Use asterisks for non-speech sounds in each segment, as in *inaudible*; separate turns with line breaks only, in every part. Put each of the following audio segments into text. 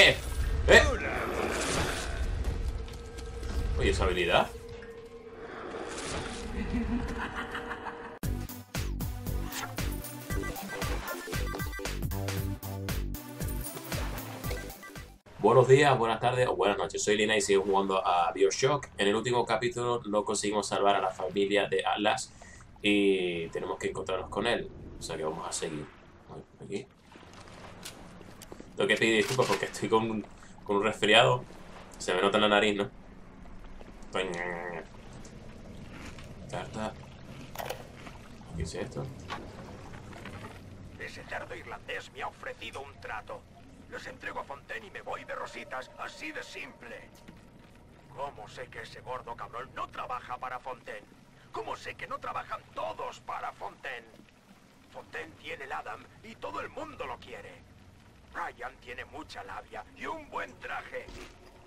¡Eh! ¡Eh! Oye, esa habilidad. Buenos días, buenas tardes o buenas noches. Soy Lina y sigo jugando a Bioshock. En el último capítulo no conseguimos salvar a la familia de Atlas y tenemos que encontrarnos con él. O sea que vamos a seguir. Aquí. Tengo que pedir disculpas porque estoy con con un resfriado. Se me nota en la nariz, ¿no? Carta. ¿Qué es esto?
Ese cerdo irlandés me ha ofrecido un trato. Los entrego a Fontaine y me voy de rositas, así de simple. ¿Cómo sé que ese gordo cabrón no trabaja para Fontaine? ¿Cómo sé que no trabajan todos para Fontaine? Fontaine tiene el Adam y todo el mundo lo quiere. Ryan tiene mucha labia y un buen traje.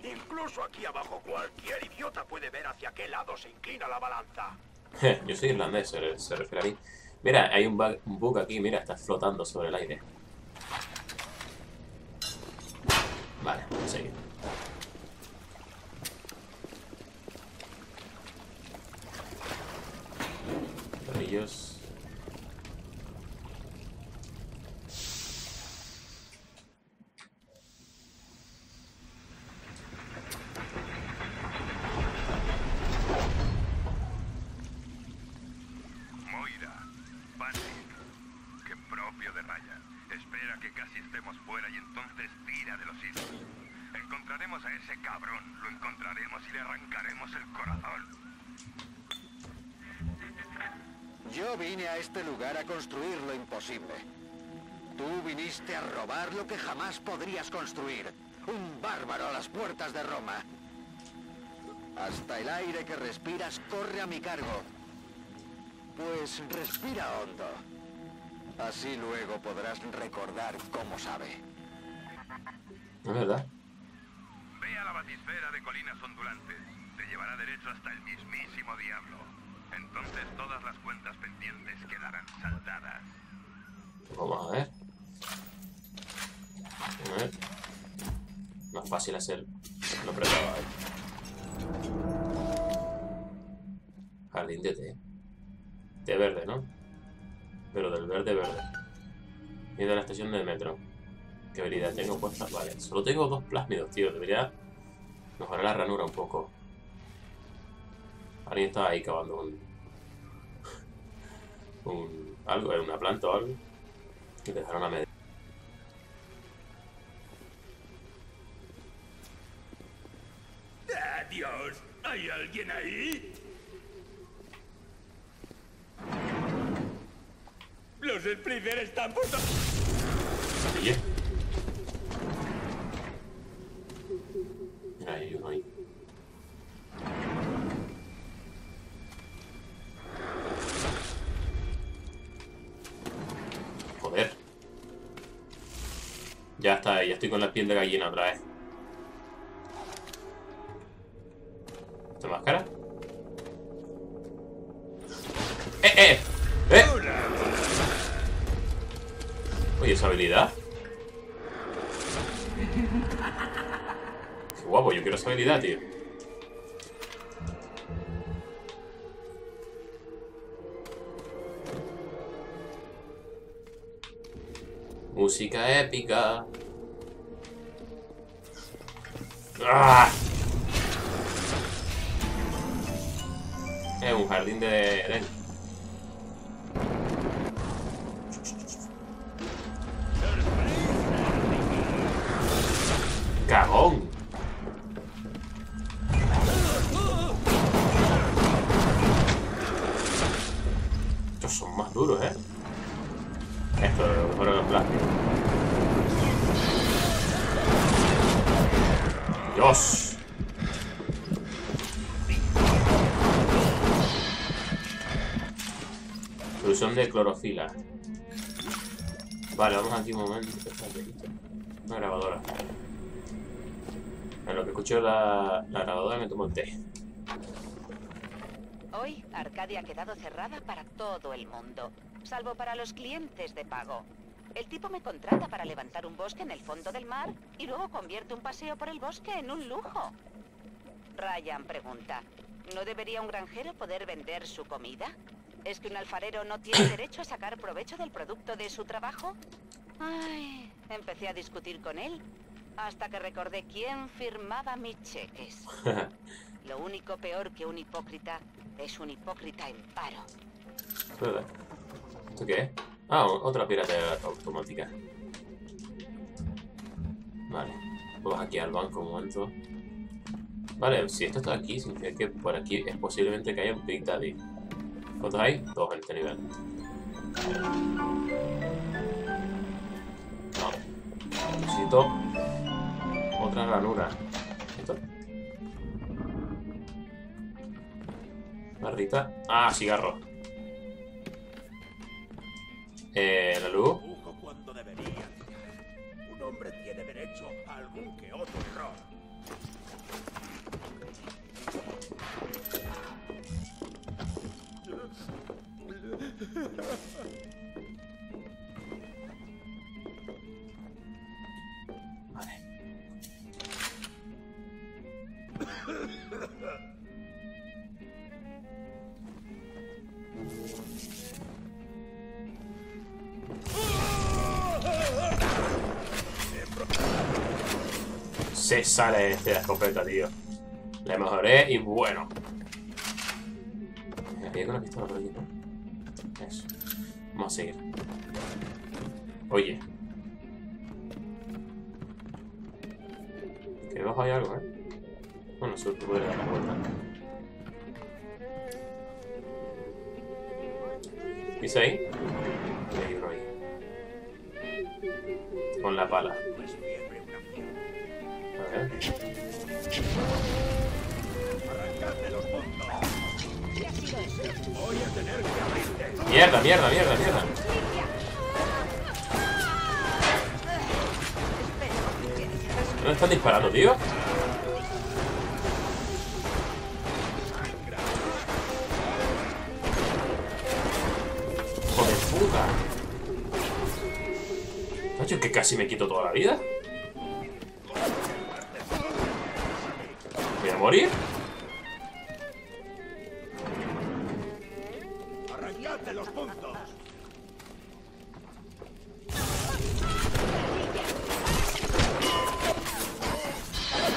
Incluso aquí abajo cualquier idiota puede ver hacia qué lado se inclina la balanza. *laughs*
Yo soy irlandés, se, refiere a mí. Mira, hay un bug, un bug aquí, mira, está flotando sobre el aire. Vale, vamos a seguir. Tornillos.
Moira, Basic, que propio de Ryan. Espera que casi estemos fuera y entonces tira de los hilos. Encontraremos a ese cabrón, lo encontraremos y le arrancaremos el corazón.
Yo vine a este lugar a construir lo imposible. Tú viniste a robar lo que jamás podrías construir. Un bárbaro a las puertas de Roma. Hasta el aire que respiras corre a mi cargo. Pues respira hondo. Así luego podrás recordar cómo sabe.
Es verdad.
Ve a la batisfera de colinas ondulantes. Te llevará derecho hasta el mismísimo diablo. Entonces todas las cuentas pendientes quedarán saldadas.
Vamos a ver. A ver. Más fácil hacer lo apretaba, ¿eh? Jardín de té. Té verde, ¿no? Pero del verde verde. Y de la estación del metro. ¿Qué habilidad tengo puesta? Vale, solo tengo dos plásmidos, tío. Debería mejorar la ranura un poco. Alguien estaba ahí cavando un... *laughs* un algo, una planta o algo. Y dejaron a medio.
¡Adiós! ¿Hay alguien ahí? Los Spritzer están to-
Joder. Ya está, ya estoy con la piel de gallina otra vez. Música épica. ¡Ah! Es un jardín de. ¡Dios! Solución de clorofila. Vale, vamos aquí un momento. Una grabadora. En lo que escucho la, la grabadora me tomo el té.
Hoy, Arcadia ha quedado cerrada para todo el mundo, salvo para los clientes de pago. El tipo me contrata para levantar un bosque en el fondo del mar y luego convierte un paseo por el bosque en un lujo. Ryan pregunta, ¿no debería un granjero poder vender su comida? ¿Es que un alfarero no tiene derecho a sacar provecho del producto de su trabajo? Ay, empecé a discutir con él hasta que recordé quién firmaba mis cheques. *laughs* Lo único peor que un hipócrita es un hipócrita en paro.
Espera. ¿Esto qué? Ah, otra pirata automática. Vale. Vamos aquí al banco un momento. Vale, si esto está aquí, significa que por aquí es posiblemente que haya un Big Daddy. ¿Cuántos hay? Dos en este nivel. No. Necesito otra ranura. ¿Esto? Barrita. Ah, cigarro. Eh, la luz.
Cuando debería. Un hombre tiene derecho a algún que otro error.
Se sale este de la escopeta, tío. Le mejoré y bueno. Eh, Había con la pistola por aquí, ¿no? Eso. Vamos a seguir. Oye. Que debajo hay algo, ¿eh? Bueno, solo te puede dar la vuelta. ¿Pisa ahí? Y hay uno ahí. Con la pala. Mierda, mierda, mierda, mierda. ¿No están disparando, tío? Hijo de puta. Macho, que casi me quito toda la vida. Morir?
Arrancadme los puntos.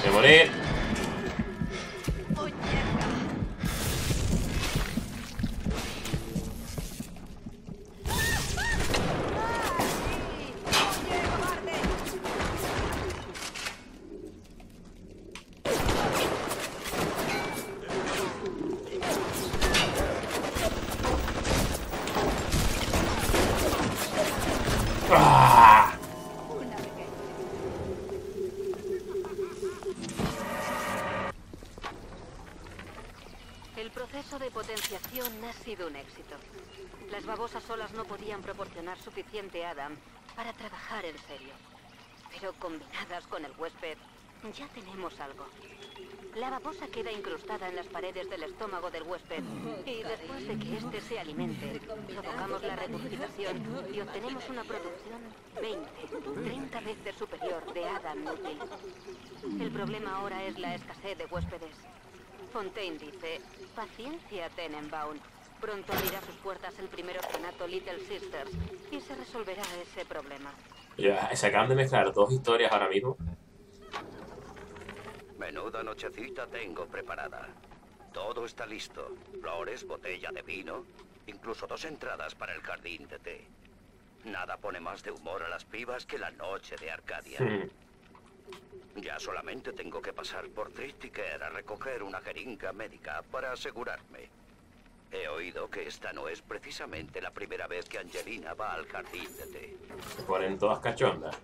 A morir.
Proceso de potenciación ha sido un éxito. Las babosas solas no podían proporcionar suficiente Adam para trabajar en serio. Pero combinadas con el huésped, ya tenemos algo. La babosa queda incrustada en las paredes del estómago del huésped y después de que éste se alimente, provocamos la regurgitación y obtenemos una producción 20, 30 veces superior de Adam útil. El problema ahora es la escasez de huéspedes. Fontaine dice, paciencia Tenenbaum. Pronto abrirá sus puertas el primer orfanato Little Sisters y se resolverá ese problema.
Ya, se acaban de mezclar dos historias ahora mismo.
Menuda nochecita tengo preparada. Todo está listo. Flores, botella de vino, incluso dos entradas para el jardín de té. Nada pone más de humor a las pibas que la noche de Arcadia.
Hmm.
Ya solamente tengo que pasar por Tritiker a recoger una jeringa médica para asegurarme. He oído que esta no es precisamente la primera vez que Angelina va al jardín de té.
Se ponen todas cachondas.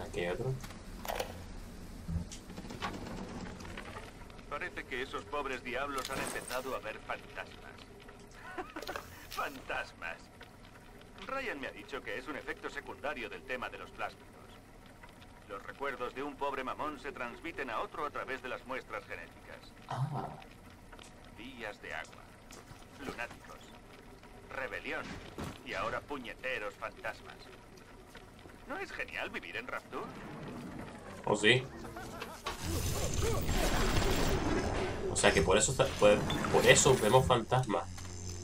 Aquí hay otro.
Parece que esos pobres diablos han empezado a ver fantasmas. *laughs* fantasmas. Ryan me ha dicho que es un efecto secundario del tema de los plásmidos.
Los recuerdos de un pobre mamón se transmiten a otro a través de las muestras genéticas. Días de agua. Lunáticos. Rebelión. Y ahora puñeteros fantasmas. ¿No es genial vivir en Rapture?
¿O sí? O sea que por eso, por, eso vemos fantasmas.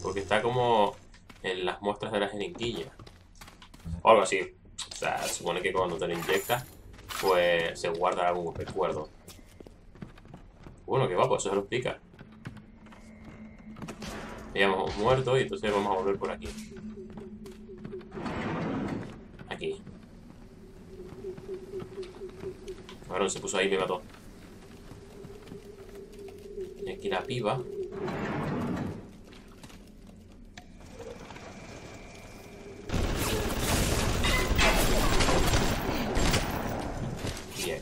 Porque está como en las muestras de la jeringuilla. O algo así. O sea, se supone que cuando te lo inyectas, pues se guarda algún recuerdo. Bueno, que va, pues eso se lo explica. Ya hemos muerto y entonces vamos a volver por aquí. Aquí. Cabrón, se puso ahí y me mató. Y aquí la piba. Bien.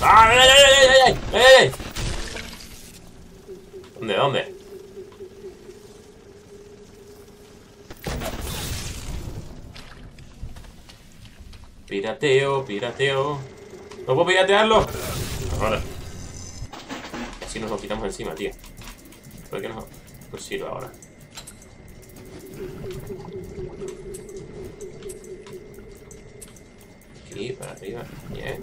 ¡Ah! ¡Ay, ay, ay, ay, ay, ay, ay, ay! ¿Dónde, dónde? Pirateo, pirateo. ¿No puedo piratearlo? Ahora. Así nos lo quitamos encima, tío. ¿Por qué no nos sirve ahora? Aquí, para arriba. Bien.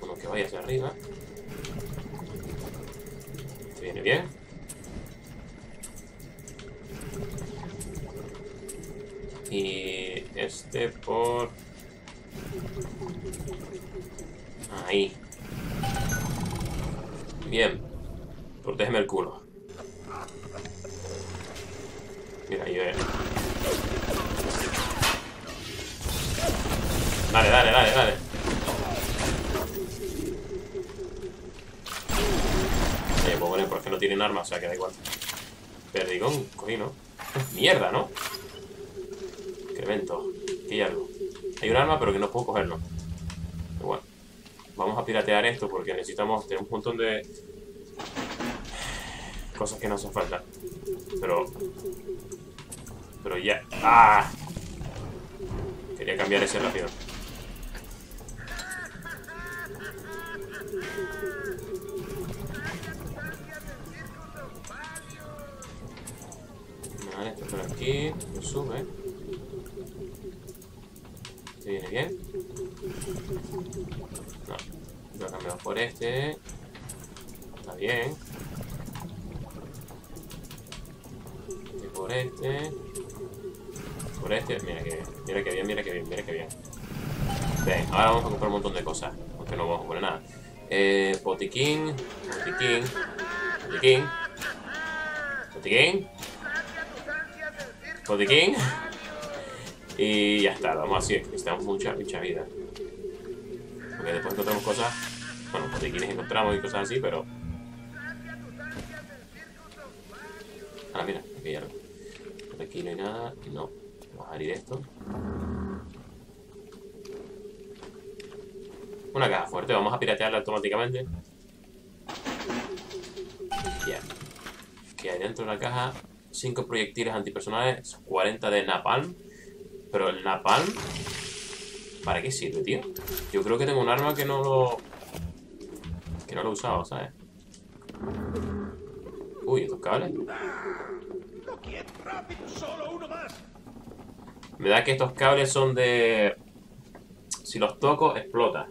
Uno que vaya hacia arriba. Viene bien. Y este por... Ahí. Bien. Protégeme el culo. Mira, ahí ve. Dale, dale, dale, dale. Oye, puedo poner porque no tienen armas, o sea que da igual. Perdigón, cogí. Mierda, ¿no? Incremento. Aquí hay algo. Hay un arma, pero que no puedo cogerlo. Pero bueno. Vamos a piratear esto porque necesitamos tener un montón de cosas que no hacen falta. Pero. Pero ya. ¡Ah! Quería cambiar ese rápido. Bien. Este por este. Por este. Mira que, mira que bien, mira que bien, mira que bien. Bien, ahora vamos a comprar un montón de cosas. Aunque no vamos a poner nada. Eh, botiquín. Botiquín. Botiquín. Botiquín. Botiquín. Y ya está, vamos así. Necesitamos mucha, mucha vida. Porque después encontramos cosas. Bueno, botiquines encontramos y cosas así, pero. Nada. No. Vamos a abrir esto. Una caja fuerte, vamos a piratearla automáticamente. Bien. Que hay dentro de la caja 5 proyectiles antipersonales, 40 de napalm. Pero el napalm, ¿para qué sirve, tío? Yo creo que tengo un arma que no lo... Que no lo he usado, ¿sabes? Uy, estos cables. Me da que estos cables son de... Si los toco, explota.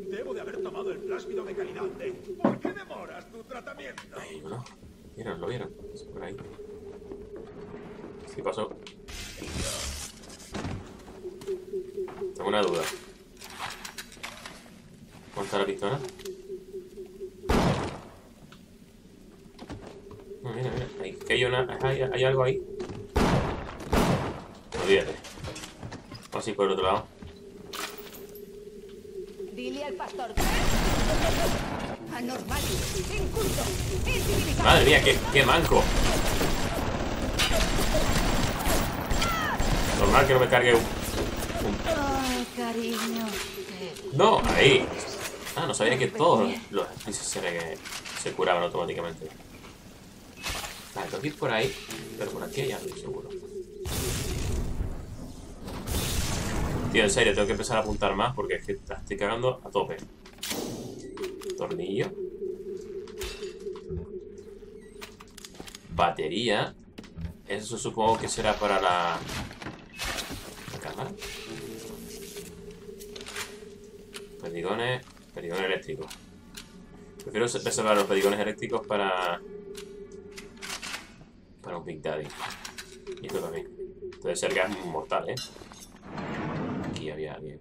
Debo de haber tomado el plásmido de calidad D. ¿Por qué demoras tu tratamiento?
Ahí uno. ¿Vieron? ¿Lo vieron? Es Por ahí. ¿Qué pasó? Tengo una duda. ¿Cómo está la pistola? No, mira, mira. Que hay, una, hay, hay algo ahí. Olvídate. Vamos a ir por el otro lado.
Dile al pastor. Anormal, inculto, incivilizado.
Madre mía, qué, qué manco. Normal que no me cargue un...
Ay, cariño.
No, ahí. Ah, no sabía que todos los eclipses se, se curaban automáticamente. Vale, tengo que ir por ahí, pero por aquí ya estoy seguro. Tío, en serio, tengo que empezar a apuntar más porque es que la estoy cagando a tope. Tornillo. Batería. Eso supongo que será para la... ¿La cámara? Perdigones... Perdigones eléctricos. Prefiero reservar los perdigones eléctricos para... Para un Big Daddy. Y esto también. Entonces ser gas mortal, ¿eh? Había alguien.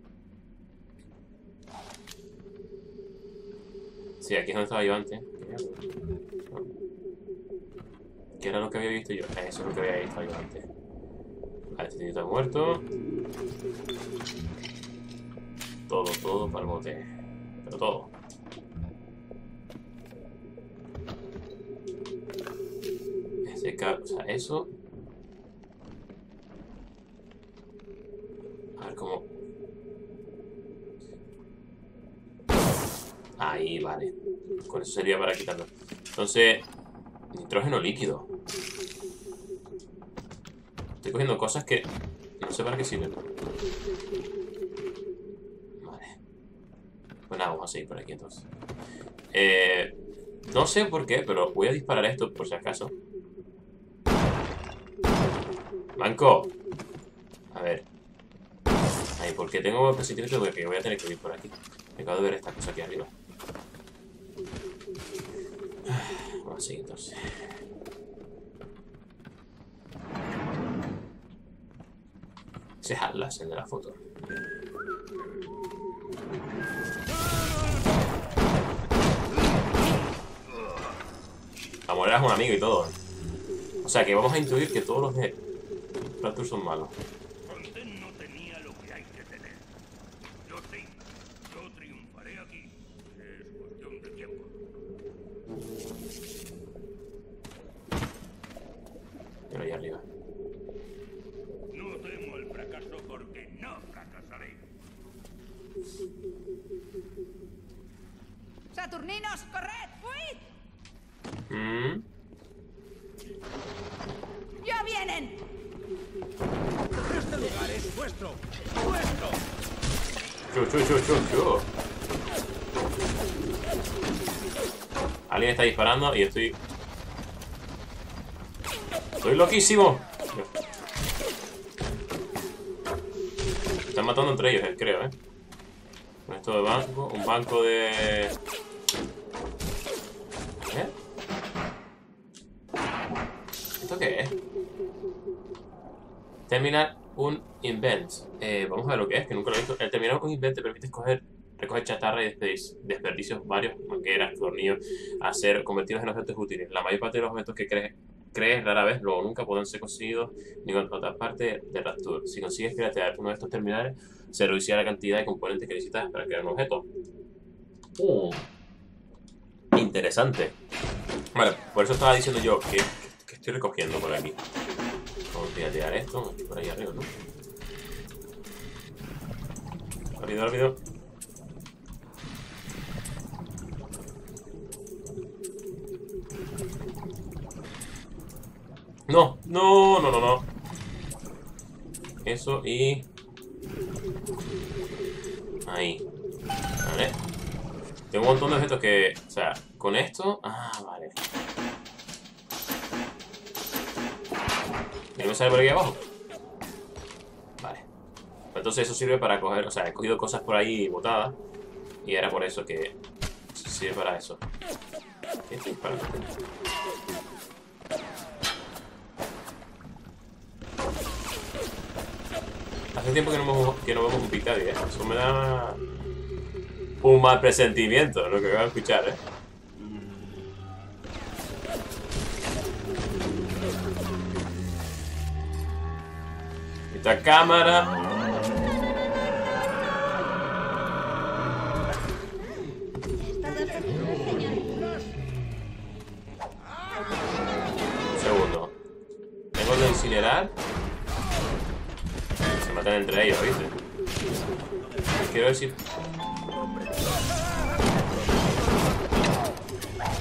Sí, aquí es donde estaba yo antes. ¿Qué era lo que había visto yo? Eso es lo que había visto yo antes. Vale, este tío está muerto. Todo, todo para el bote. Pero todo. Ca- o sea, eso. A ver cómo. Ahí, vale. Con eso sería para quitarlo. Entonces, nitrógeno líquido. Estoy cogiendo cosas que no sé para qué sirven. Vale. Pues nada, vamos a seguir por aquí entonces. Eh, no sé por qué, pero voy a disparar esto por si acaso. Manco. A ver. Ay, porque tengo presentimiento de que voy a tener que ir por aquí. Me acabo de ver esta cosa aquí arriba. Vamos a seguir entonces. Ese es el de la foto. La morera es un amigo y todo. O sea que vamos a intuir que todos los de Rapture son malos.
Fontaine no tenía lo que hay que tener. Yo sí. Yo triunfaré aquí. Es cuestión de tiempo.
Pero ahí arriba.
No temo el fracaso porque no fracasaré.
¡Saturninos, corred! ¡Fuid!
Mm,
¡Ya vienen!
Alguien está disparando y estoy... ¡Estoy loquísimo! Están matando entre ellos, eh, creo, ¿eh? Con esto de banco, un banco de... ¿Eh? ¿Esto qué es? Terminar un invent. Eh, vamos a ver lo que es, que nunca lo he visto. Un te permite escoger, recoger chatarra y desperdic- desperdicios varios, mangueras, tornillos, hacer, convertirlos en objetos útiles. La mayor parte de los objetos que crees, crees rara vez, luego nunca pueden ser conseguidos ni en otra parte de Rapture. Si consigues piratear uno de estos terminales, se reducirá la cantidad de componentes que necesitas para crear un objeto. Uh, interesante. Vale, por eso estaba diciendo yo que, que estoy recogiendo por aquí. Vamos a piratear esto, aquí por ahí arriba, ¿no? Rápido, rápido. No, no, no, no, no. Eso y... Ahí. Vale. Tengo un montón de objetos que... O sea, con esto... Ah, vale. ¿Y no me sale por aquí abajo? Entonces eso sirve para coger... O sea, he cogido cosas por ahí botadas. Y era por eso que... Sirve para eso. ¿Qué estoy disparando? Hace tiempo que no, vemos, que no vemos un Picadi, ¿eh? Eso me da un mal presentimiento, lo que voy a escuchar, ¿eh? Esta cámara... Que incinerar. Se matan entre ellos, ¿viste? Quiero decir...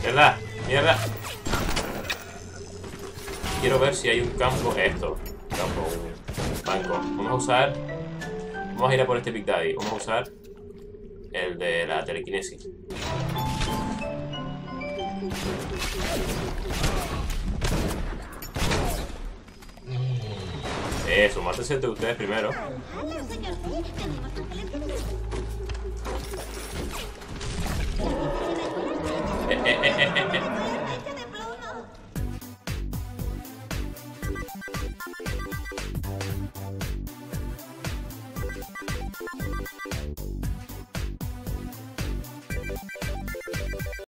¡Mierda! ¡Mierda! quiero ver si hay un campo. Esto. Campo, un banco. Vamos a usar. Vamos a ir a por este Big Daddy. Vamos a usar el de la telequinesis. Eso, mátense entre ustedes primero. Eh, eh, eh, eh, eh,